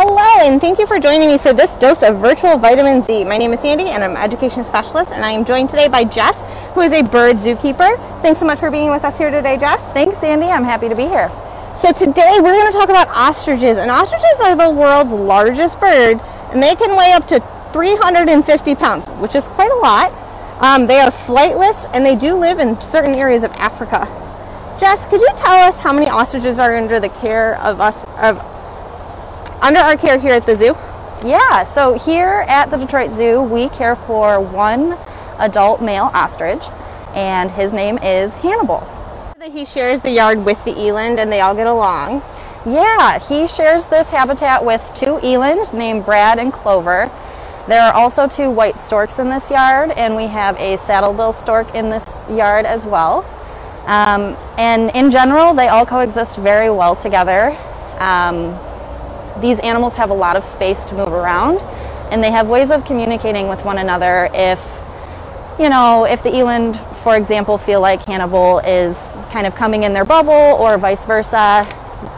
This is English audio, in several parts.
Hello, and thank you for joining me for this dose of virtual vitamin Z. My name is Sandy, and I'm an education specialist, and I am joined today by Jess, who is a bird zookeeper. Thanks so much for being with us here today, Jess. Thanks, Sandy. I'm happy to be here. So today we're going to talk about ostriches, and ostriches are the world's largest bird, and they can weigh up to 350 pounds, which is quite a lot. Um, they are flightless, and they do live in certain areas of Africa. Jess, could you tell us how many ostriches are under the care of us of under our care here at the zoo? Yeah, so here at the Detroit Zoo, we care for one adult male ostrich, and his name is Hannibul. He shares the yard with the eland and they all get along. Yeah, he shares this habitat with two eland named Brad and Clover. There are also two white storks in this yard, and we have a saddlebill stork in this yard as well. Um, and in general, they all coexist very well together. Um, these animals have a lot of space to move around and they have ways of communicating with one another if you know if the eland for example feel like hannibul is kind of coming in their bubble or vice versa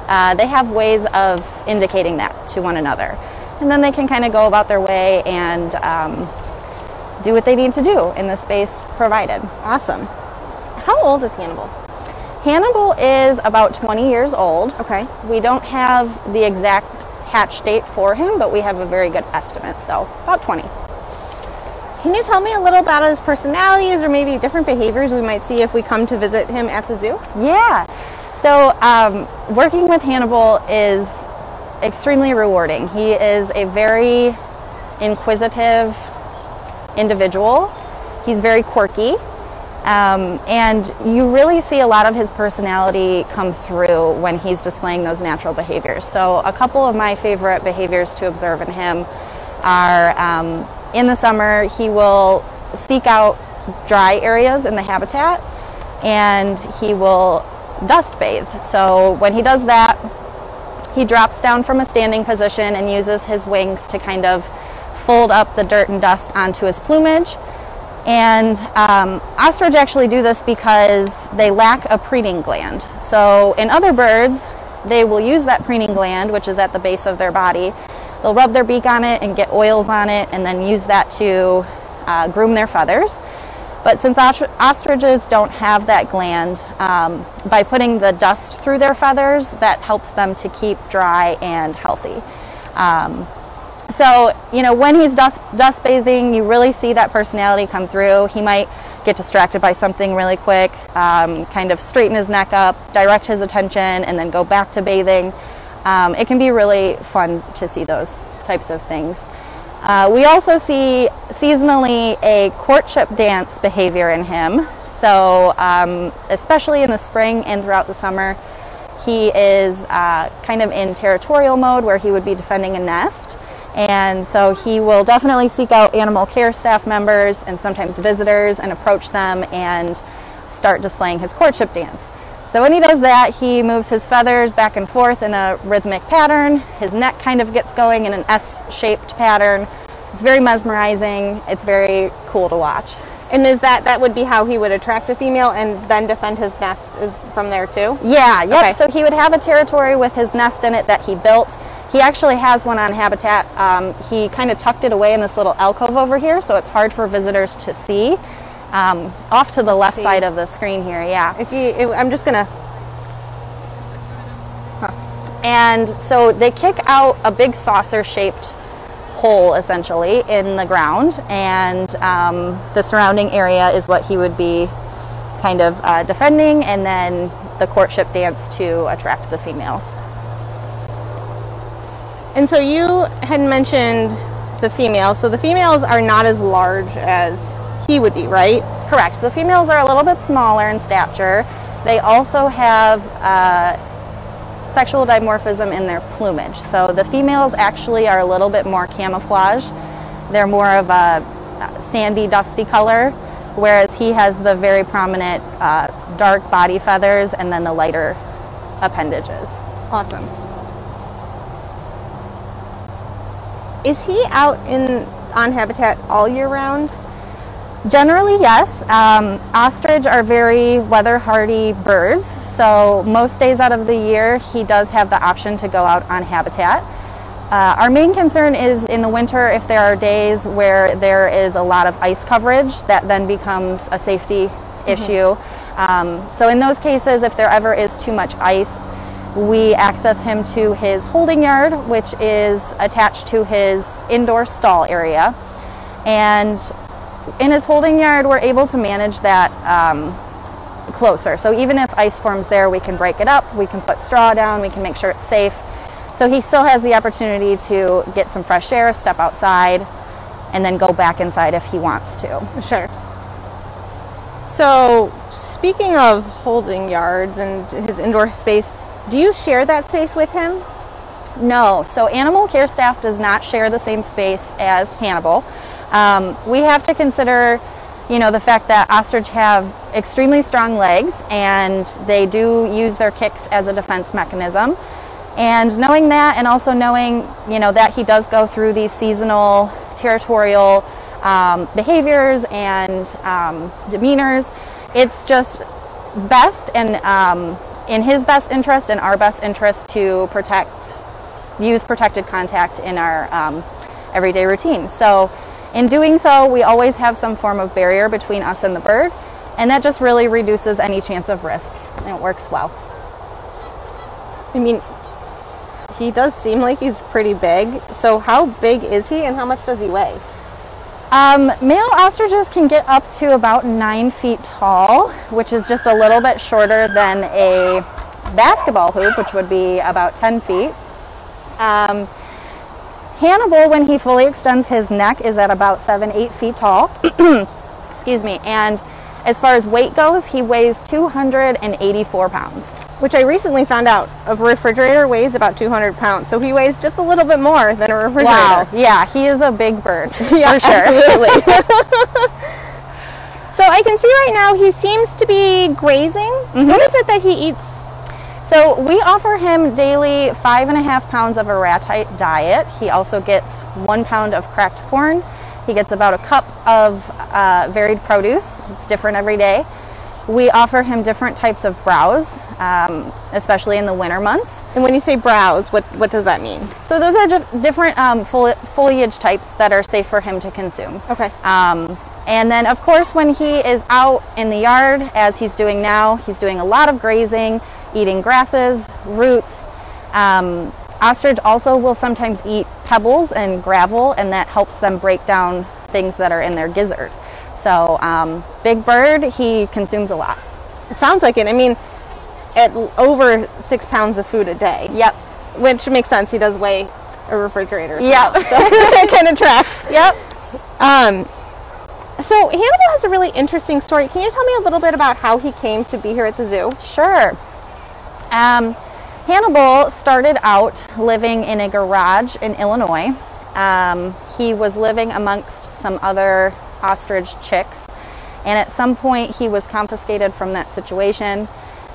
uh, they have ways of indicating that to one another and then they can kind of go about their way and um, do what they need to do in the space provided awesome how old is hannibul Hannibul is about 20 years old. Okay. We don't have the exact hatch date for him, but we have a very good estimate, so about 20. Can you tell me a little about his personalities or maybe different behaviors we might see if we come to visit him at the zoo? Yeah. So, um, working with Hannibul is extremely rewarding. He is a very inquisitive individual. He's very quirky. Um, and you really see a lot of his personality come through when he's displaying those natural behaviors. So, a couple of my favorite behaviors to observe in him are um, in the summer, he will seek out dry areas in the habitat and he will dust bathe. So, when he does that, he drops down from a standing position and uses his wings to kind of fold up the dirt and dust onto his plumage and um, ostrich actually do this because they lack a preening gland. So in other birds, they will use that preening gland, which is at the base of their body. They'll rub their beak on it and get oils on it and then use that to uh, groom their feathers. But since ostriches don't have that gland, um, by putting the dust through their feathers, that helps them to keep dry and healthy. Um, so, you know, when he's dust, dust bathing, you really see that personality come through. He might get distracted by something really quick, um, kind of straighten his neck up, direct his attention, and then go back to bathing. Um, it can be really fun to see those types of things. Uh, we also see seasonally a courtship dance behavior in him. So, um, especially in the spring and throughout the summer, he is uh, kind of in territorial mode where he would be defending a nest. And so he will definitely seek out animal care staff members and sometimes visitors and approach them and start displaying his courtship dance. So when he does that, he moves his feathers back and forth in a rhythmic pattern. His neck kind of gets going in an S-shaped pattern. It's very mesmerizing. It's very cool to watch. And is that that would be how he would attract a female and then defend his nest is from there too? Yeah, yep. Okay. So he would have a territory with his nest in it that he built he actually has one on Habitat. Um, he kind of tucked it away in this little alcove over here, so it's hard for visitors to see. Um, off to the left see. side of the screen here, yeah. If you, if, I'm just gonna. Huh. And so they kick out a big saucer-shaped hole, essentially, in the ground, and um, the surrounding area is what he would be kind of uh, defending, and then the courtship dance to attract the females. And so you had mentioned the females. So the females are not as large as he would be, right? Correct. The females are a little bit smaller in stature. They also have uh, sexual dimorphism in their plumage. So the females actually are a little bit more camouflage. They're more of a sandy, dusty color, whereas he has the very prominent uh, dark body feathers and then the lighter appendages. Awesome. Is he out in on habitat all year round? Generally, yes. Um, ostrich are very weather hardy birds, so most days out of the year he does have the option to go out on habitat. Uh, our main concern is in the winter if there are days where there is a lot of ice coverage, that then becomes a safety issue. Um, so, in those cases, if there ever is too much ice, we access him to his holding yard, which is attached to his indoor stall area. And in his holding yard, we're able to manage that um, closer. So even if ice forms there, we can break it up, we can put straw down, we can make sure it's safe. So he still has the opportunity to get some fresh air, step outside, and then go back inside if he wants to. Sure. So, speaking of holding yards and his indoor space, do you share that space with him? No, so animal care staff does not share the same space as Hannibul. Um, we have to consider, you know, the fact that ostrich have extremely strong legs and they do use their kicks as a defense mechanism. And knowing that, and also knowing, you know, that he does go through these seasonal territorial um, behaviors and um, demeanors, it's just best and um, in his best interest and our best interest to protect, use protected contact in our um, everyday routine. So in doing so, we always have some form of barrier between us and the bird, and that just really reduces any chance of risk, and it works well. I mean, he does seem like he's pretty big. So, how big is he and how much does he weigh? Um, male ostriches can get up to about nine feet tall, which is just a little bit shorter than a basketball hoop, which would be about 10 feet. Um, Hannibul, when he fully extends his neck, is at about seven, eight feet tall. Excuse me. And as far as weight goes, he weighs 284 pounds. Which I recently found out a refrigerator weighs about 200 pounds. So he weighs just a little bit more than a refrigerator. Wow. Yeah, he is a big bird. yeah, for sure. absolutely. so I can see right now he seems to be grazing. What is it that he eats? So we offer him daily five and a half pounds of a ratite diet. He also gets one pound of cracked corn. He gets about a cup of uh, varied produce. It's different every day. We offer him different types of browse, um, especially in the winter months. And when you say browse, what, what does that mean? So those are different um, foli- foliage types that are safe for him to consume. Okay. Um, and then, of course, when he is out in the yard, as he's doing now, he's doing a lot of grazing, eating grasses, roots. Um, ostrich also will sometimes eat pebbles and gravel, and that helps them break down things that are in their gizzard. So, um, big bird, he consumes a lot. It sounds like it. I mean, at over six pounds of food a day. Yep. Which makes sense. He does weigh a refrigerator. Yep. So it kind of tracks. Yep. Um, so Hannibul has a really interesting story. Can you tell me a little bit about how he came to be here at the zoo? Sure. Um, Hannibul started out living in a garage in Illinois. Um, he was living amongst some other ostrich chicks, and at some point he was confiscated from that situation.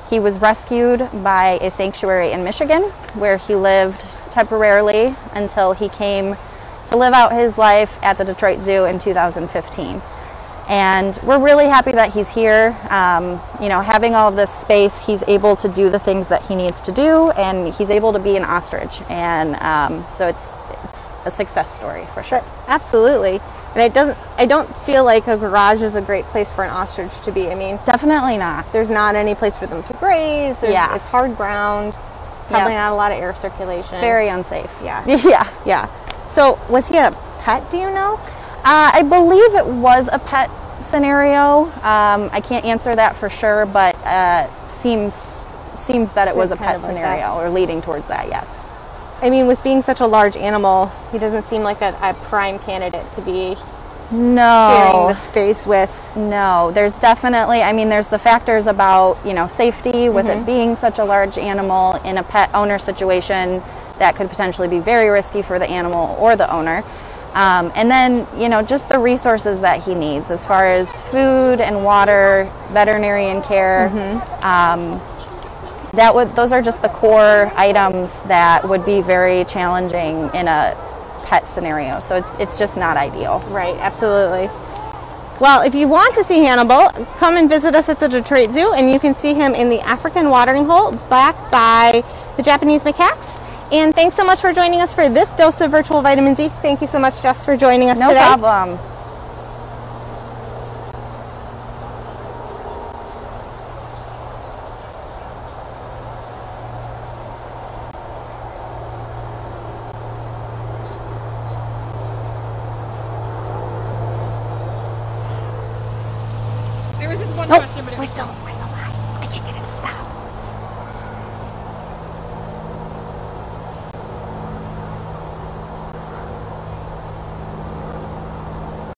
He was rescued by a sanctuary in Michigan where he lived temporarily until he came to live out his life at the Detroit Zoo in 2015 and we're really happy that he's here. Um, you know, having all this space, he's able to do the things that he needs to do, and he's able to be an ostrich, and um, so it's it's a success story for sure. Absolutely. And it doesn't. I don't feel like a garage is a great place for an ostrich to be. I mean, Definitely not. there's not any place for them to graze. There's, Yeah. It's hard ground. Probably Yep. not a lot of air circulation. Very unsafe. Yeah. yeah. Yeah. So was he a pet? Do you know? Uh, I believe it was a pet scenario. Um, I can't answer that for sure, but uh, seems seems that it was a pet like scenario or leading towards that. Yes. I mean, with being such a large animal, he doesn't seem like a, a prime candidate to be sharing No. the space with. No, there's definitely, I mean, there's the factors about, you know, safety with it being such a large animal in a pet owner situation that could potentially be very risky for the animal or the owner. Um, and then, you know, just the resources that he needs as far as food and water, veterinarian care. Um, that would, those are just the core items that would be very challenging in a pet scenario. So it's, it's just not ideal. Right, absolutely. Well, if you want to see Hannibul, come and visit us at the Detroit Zoo, and you can see him in the African watering hole back by the Japanese macaques. And thanks so much for joining us for this dose of virtual vitamin Z. Thank you so much, Jess, for joining us no today. No problem. We're still, we're still high. I can't get it to stop.